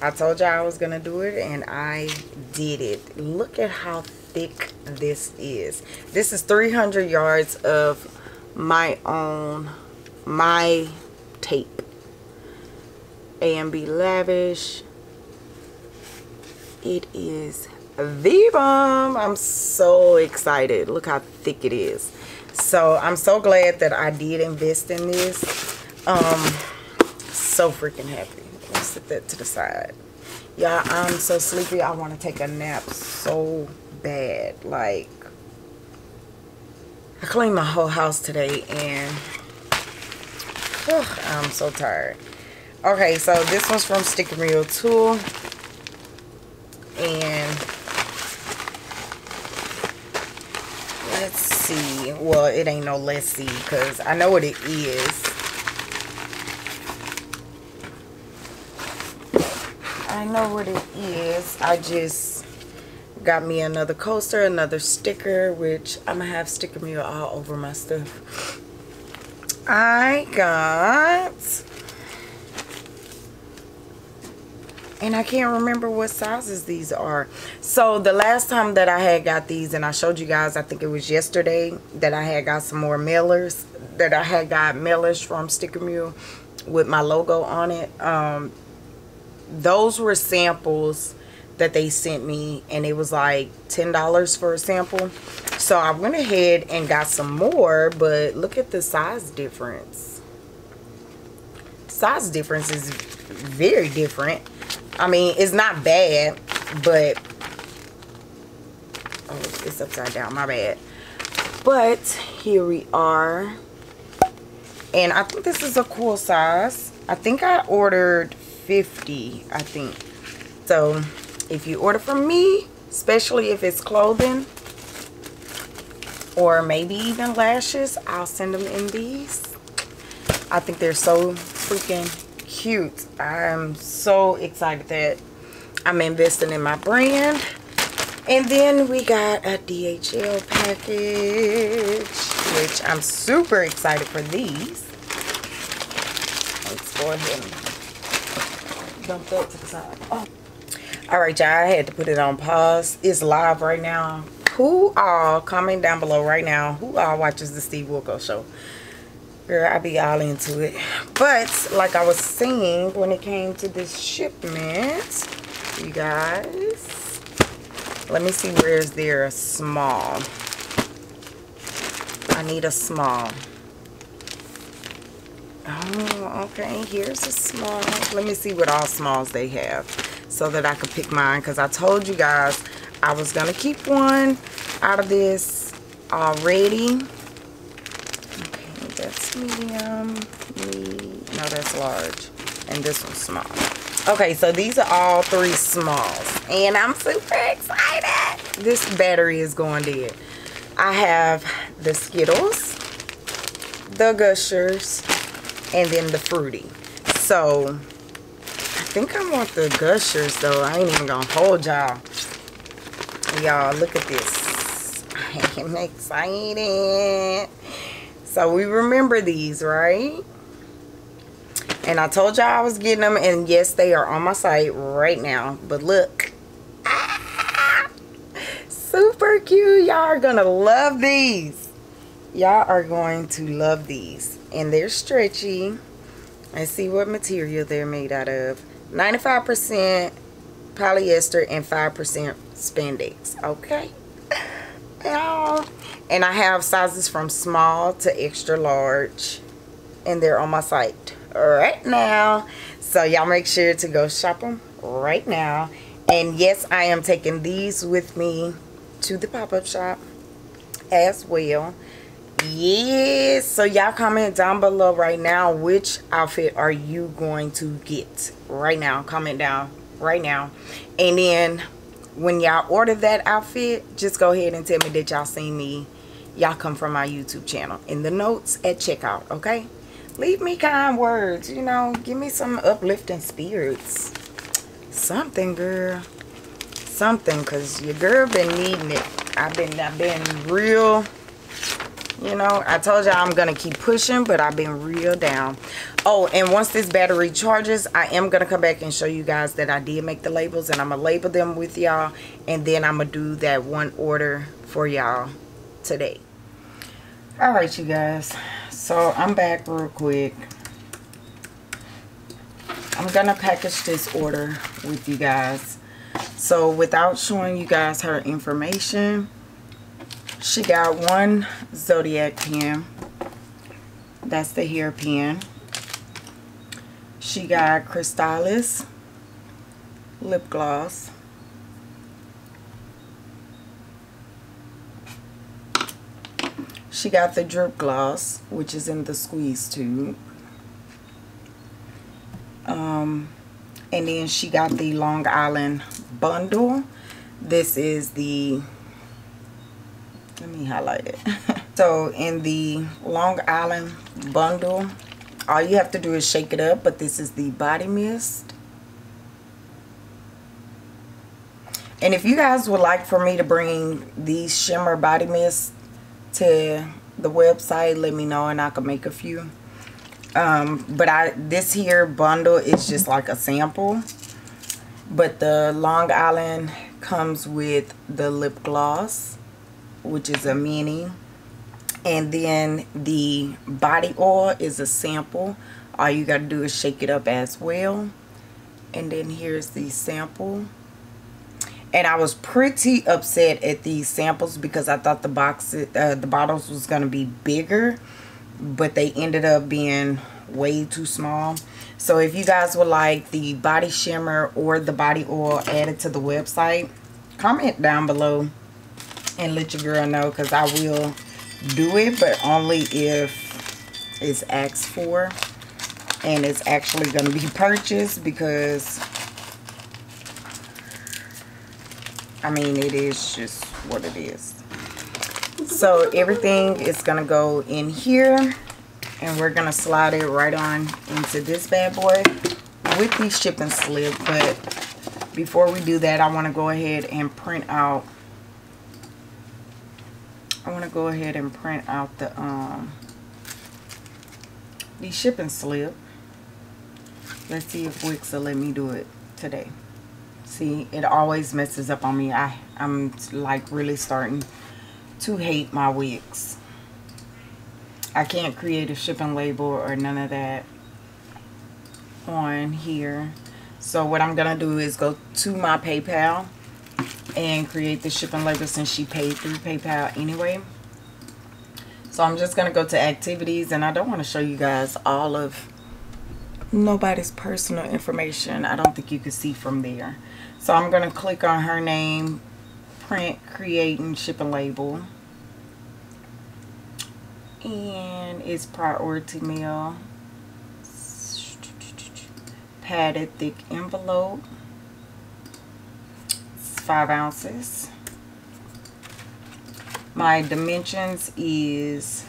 i told y'all i was gonna do it and i did it. Look at how thick this is. This is 300 yards of my own, my tape. AMB Lavish. It is the bomb. I'm so excited. Look how thick it is. So I'm so glad that I did invest in this. Um, so freaking happy. Let's set that to the side. Y'all, I'm so sleepy. I want to take a nap so bad. Like, I cleaned my whole house today and whew, I'm so tired. Okay, so this one's from Sticker Mule Tool. And let's see. Well, it ain't no let's see because I know what it is. I know what it is. I just got me another coaster, another sticker, which I'm going to have sticker mule all over my stuff. I got... And I can't remember what sizes these are. So the last time that I had got these, and I showed you guys, I think it was yesterday, that I had got some more mailers. That I had got mailers from Sticker Mule with my logo on it. Um, those were samples that they sent me and it was like $10 for a sample. So I went ahead and got some more, but look at the size difference. Size difference is very different. I mean, it's not bad, but oh, it's upside down, my bad. But here we are. And I think this is a cool size. I think I ordered 50 I think so if you order from me especially if it's clothing or maybe even lashes I'll send them in these I think they're so freaking cute I'm so excited that I'm investing in my brand and then we got a DHL package which I'm super excited for these let's go ahead dump that to the side. Oh. All right, y'all. I had to put it on pause. It's live right now. Who all, comment down below right now, who all watches the Steve Wilkos show? Girl, I be all into it. But, like I was saying, when it came to this shipment, you guys, let me see where is there a small. I need a small. Oh, okay. Here's a small. Let me see what all smalls they have so that I could pick mine. Because I told you guys I was going to keep one out of this already. Okay, that's medium. No, that's large. And this one's small. Okay, so these are all three smalls. And I'm super excited. This battery is going dead. I have the Skittles, the Gushers, and then the fruity. So, I think I want the gushers though. I ain't even gonna hold y'all. Y'all, look at this. I am excited. So, we remember these, right? And I told y'all I was getting them. And yes, they are on my site right now. But look. Ah, super cute. Y'all are gonna love these. Y'all are going to love these and they're stretchy and see what material they're made out of 95% polyester and 5% spandex okay? And I have sizes from small to extra large and they're on my site right now. So y'all make sure to go shop them right now. And yes I am taking these with me to the pop-up shop as well. Yes. So y'all comment down below right now which outfit are you going to get right now? Comment down right now. And then when y'all order that outfit just go ahead and tell me that y'all seen me. Y'all come from my youtube channel in the notes at checkout okay? Leave me kind words you know? Give me some uplifting spirits. Something girl. Something because your girl been needing it. I've been i've been real you know i told y'all i'm gonna keep pushing but i've been real down. Oh and once this battery charges i am gonna come back and show you guys that i did make the labels and i'm gonna label them with y'all and then i'm gonna do that one order for y'all today. All right you guys. So i'm back real quick. I'm gonna package this order with you guys. So without showing you guys her information She got one Zodiac pen. That's the hair pen. She got Crystallis lip gloss. She got the drip gloss, which is in the squeeze tube. Um, and then she got the Long Island bundle. This is the, let me highlight it. so in the Long Island bundle, all you have to do is shake it up, but this is the body mist. And if you guys would like for me to bring these shimmer body mist to the website, let me know and I can make a few. Um, but I this here bundle is just like a sample. But the Long Island comes with the lip gloss, which is a mini. And then the body oil is a sample. All you got to do is shake it up as well. And then here's the sample and I was pretty upset at these samples because I thought the boxes, uh, the bottles was going to be bigger, but they ended up being way too small. So if you guys would like the body shimmer or the body oil added to the website, comment down below and let your girl know because I will do it, but only if it's asked for and it's actually going to be purchased because I mean, it is just what it is. So everything is going to go in here. And we're going to slide it right on into this bad boy with the shipping slip. But before we do that, I want to go ahead and print out. I want to go ahead and print out the um the shipping slip. Let's see if Wix will let me do it today. See, it always messes up on me. I, I'm like really starting to hate my Wix. I can't create a shipping label or none of that on here. So what I'm going to do is go to my PayPal and create the shipping label since she paid through PayPal anyway. So I'm just going to go to activities and I don't want to show you guys all of nobody's personal information. I don't think you can see from there. So I'm going to click on her name, print, create, and ship a label. And it's priority mail. Padded thick envelope. Five ounces. My dimensions is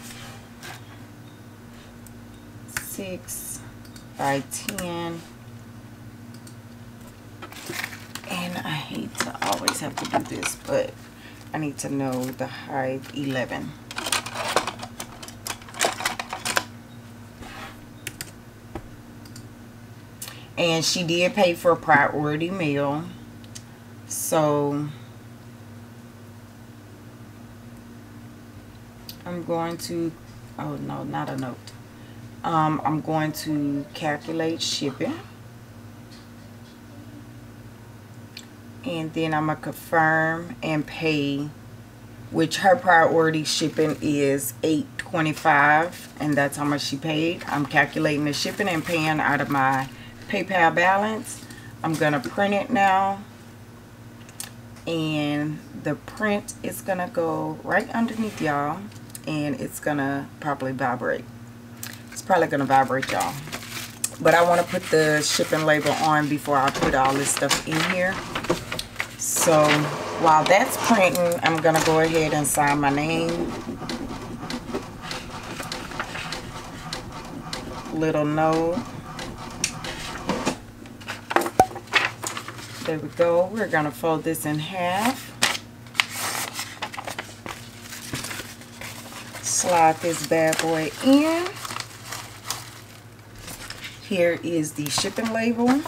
six by ten. And I hate to always have to do this but I need to know the height 11 and she did pay for a priority mail so I'm going to oh no not a note. Um, I'm going to calculate shipping. And then I'm gonna confirm and pay which her priority shipping is 825 and that's how much she paid. I'm calculating the shipping and paying out of my PayPal balance. I'm gonna print it now and the print is gonna go right underneath y'all and it's gonna probably vibrate it's probably gonna vibrate y'all but I want to put the shipping label on before I put all this stuff in here so while that's printing, I'm to go ahead and sign my name. Little note. There we go. We're going to fold this in half. Slide this bad boy in. Here is the shipping label.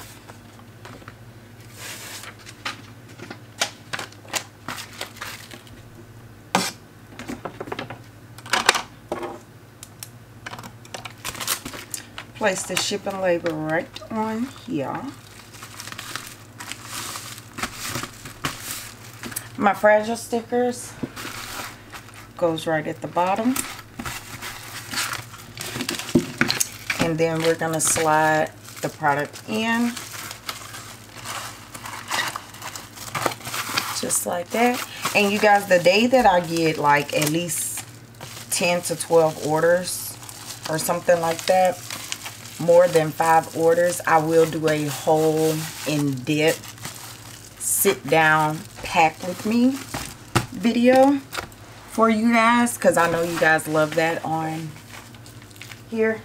place the shipping label right on here. My fragile stickers. goes right at the bottom. And then we're going to slide the product in. Just like that. And you guys, the day that I get like at least 10 to 12 orders or something like that, more than five orders, I will do a whole in-depth sit down pack with me video for you guys because I know you guys love that on here.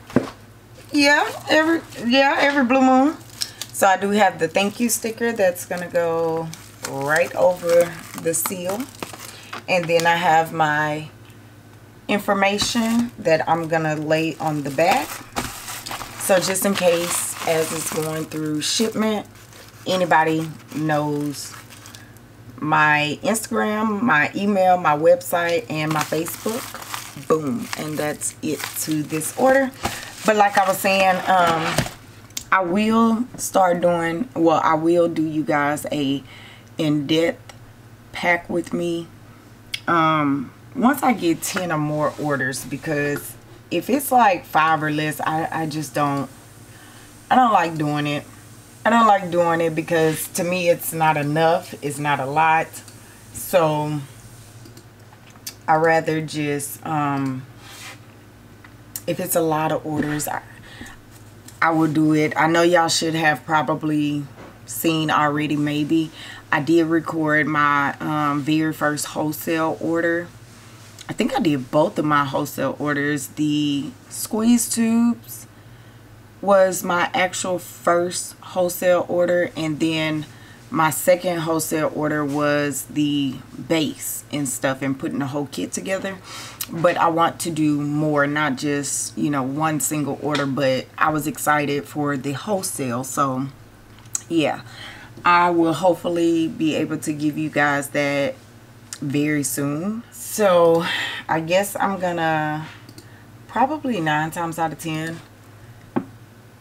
Yeah, every yeah, every blue moon. So I do have the thank you sticker that's gonna go right over the seal. And then I have my information that I'm gonna lay on the back so just in case as it's going through shipment, anybody knows my Instagram, my email, my website, and my Facebook. Boom. And that's it to this order. But like I was saying, um, I will start doing, well, I will do you guys a in-depth pack with me. Um, once I get 10 or more orders because if it's like five or less, I, I just don't, I don't like doing it. I don't like doing it because to me it's not enough. It's not a lot. So I rather just, um, if it's a lot of orders, I, I will do it. I know y'all should have probably seen already maybe. I did record my um, very first wholesale order I think I did both of my wholesale orders. The squeeze tubes was my actual first wholesale order and then my second wholesale order was the base and stuff and putting the whole kit together. But I want to do more not just you know one single order but I was excited for the wholesale. So yeah I will hopefully be able to give you guys that very soon. So I guess I'm gonna probably nine times out of ten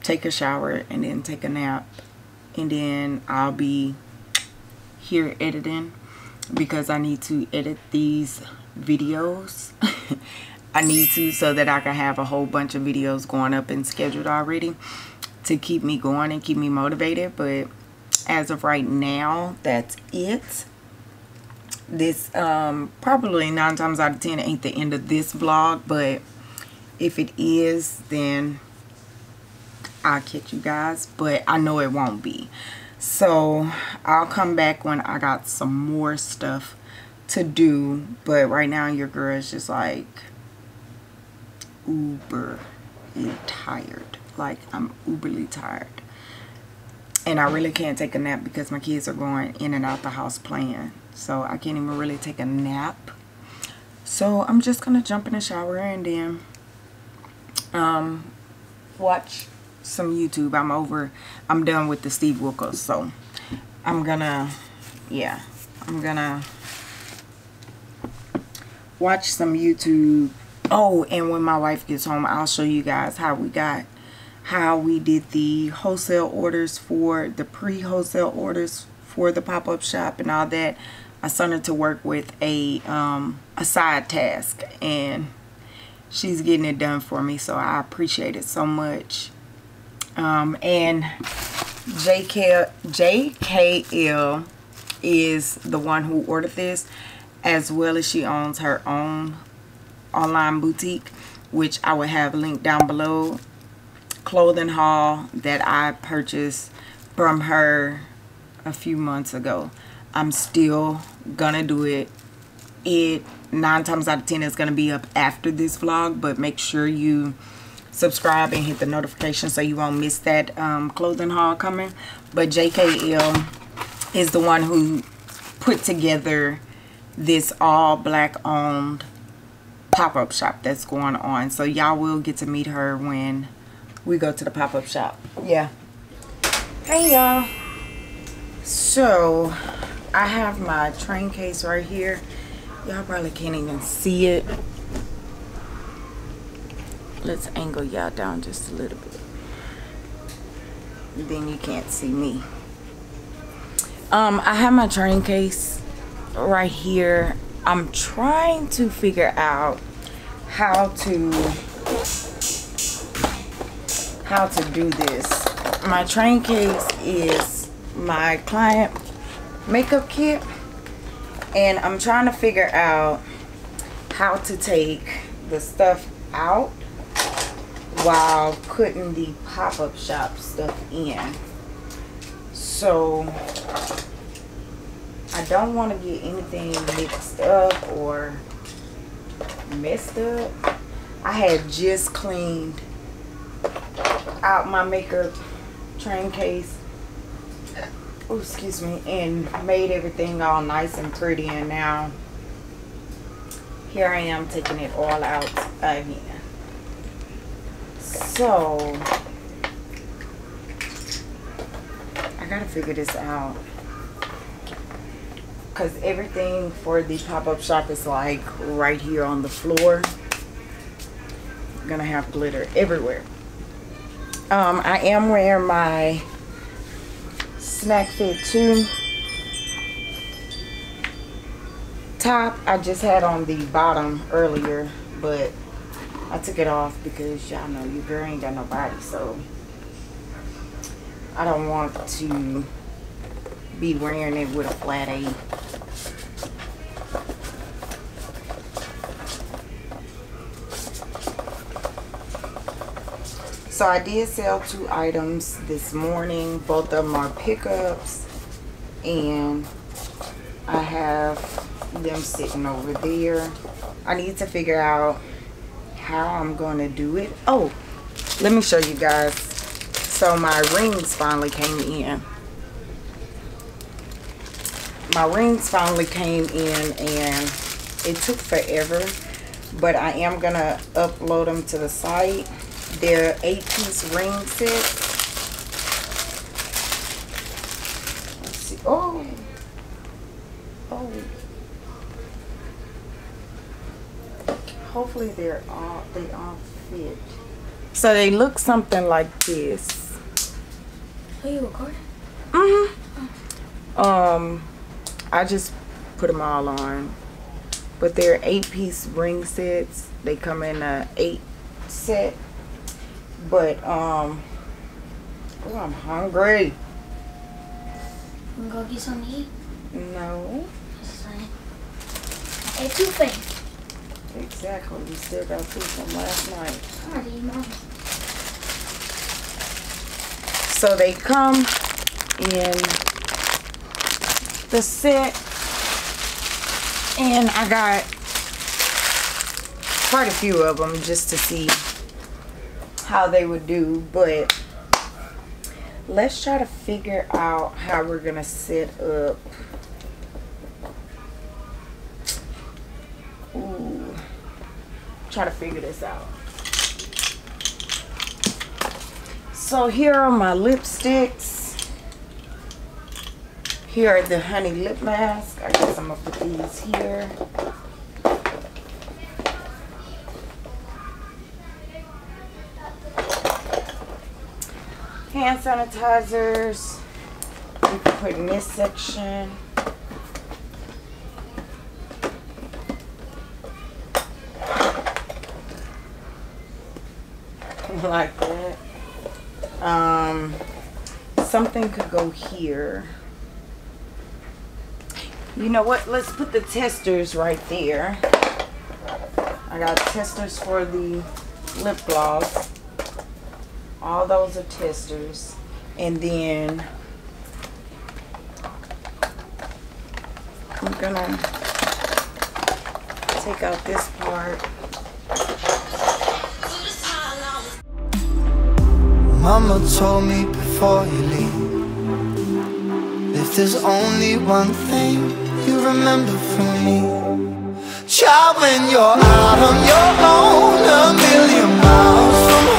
take a shower and then take a nap and then I'll be here editing because I need to edit these videos. I need to so that I can have a whole bunch of videos going up and scheduled already to keep me going and keep me motivated. But as of right now that's it. This um probably nine times out of ten ain't the end of this vlog but if it is then I'll catch you guys but I know it won't be. So I'll come back when I got some more stuff to do but right now your girl is just like uber tired. Like I'm uberly tired. And I really can't take a nap because my kids are going in and out the house playing. So I can't even really take a nap. So I'm just gonna jump in the shower and then um, watch some YouTube. I'm over I'm done with the Steve Wilkos so I'm gonna yeah I'm gonna watch some YouTube. Oh and when my wife gets home I'll show you guys how we got how we did the wholesale orders for the pre-wholesale orders for the pop-up shop and all that. I sent her to work with a um, a side task and she's getting it done for me so I appreciate it so much um, and JK, JKL is the one who ordered this as well as she owns her own online boutique which I will have linked down below. Clothing haul that I purchased from her a few months ago. I'm still gonna do it. It nine times out of ten is gonna be up after this vlog but make sure you subscribe and hit the notification so you won't miss that um, clothing haul coming. But JKL is the one who put together this all black owned pop-up shop that's going on. So y'all will get to meet her when we go to the pop-up shop. Yeah. Hey y'all. So I have my train case right here. Y'all probably can't even see it. Let's angle y'all down just a little bit. Then you can't see me. Um, I have my train case right here I'm trying to figure out how to how to do this. My train case is my client makeup kit and I'm trying to figure out how to take the stuff out while putting the pop-up shop stuff in. So I don't want to get anything mixed up or messed up. I had just cleaned out my makeup train case oh excuse me and made everything all nice and pretty and now here I am taking it all out again so I gotta figure this out. Because everything for the pop-up shop is like right here on the floor. I'm gonna have glitter everywhere. Um, I am wearing my snack fit 2 top. I just had on the bottom earlier but I took it off because y'all know your girl ain't got no body so I don't want to be wearing it with a flat A So I did sell two items this morning. Both of them are pickups. And I have them sitting over there. I need to figure out how I'm going to do it. Oh, let me show you guys. So my rings finally came in. My rings finally came in and it took forever. But I am going to upload them to the site They're eight-piece ring set. Let's see. Oh. Oh. Hopefully they're all they all fit. So they look something like this. Are you recording? Mm-hmm. Um, I just put them all on. But they're eight-piece ring sets. They come in a eight set but, um, oh, I'm hungry. You Wanna go get something to eat? No. Hey, two things. Exactly. We still got food from last night. So they come in the set. And I got quite a few of them just to see how they would do but let's try to figure out how we're gonna set up try to figure this out so here are my lipsticks here are the honey lip mask I guess I'm gonna put these here hand sanitizers. You can put in this section. like that. Um, something could go here. You know what? Let's put the testers right there. I got testers for the lip gloss all those are testers and then I'm gonna take out this part Mama told me before you leave If there's only one thing you remember from me. Child, when you're out on your own A million miles from home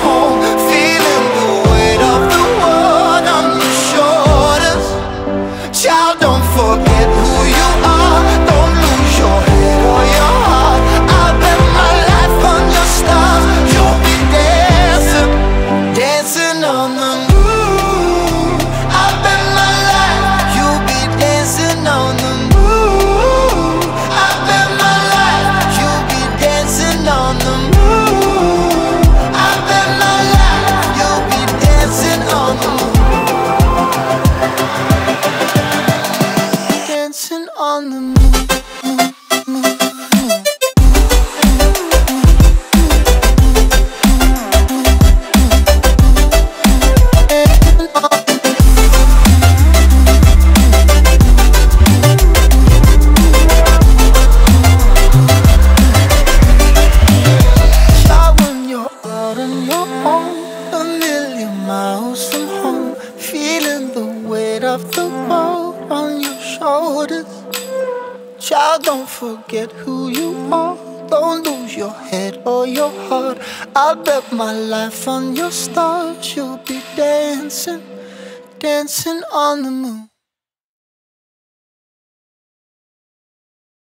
on the moon.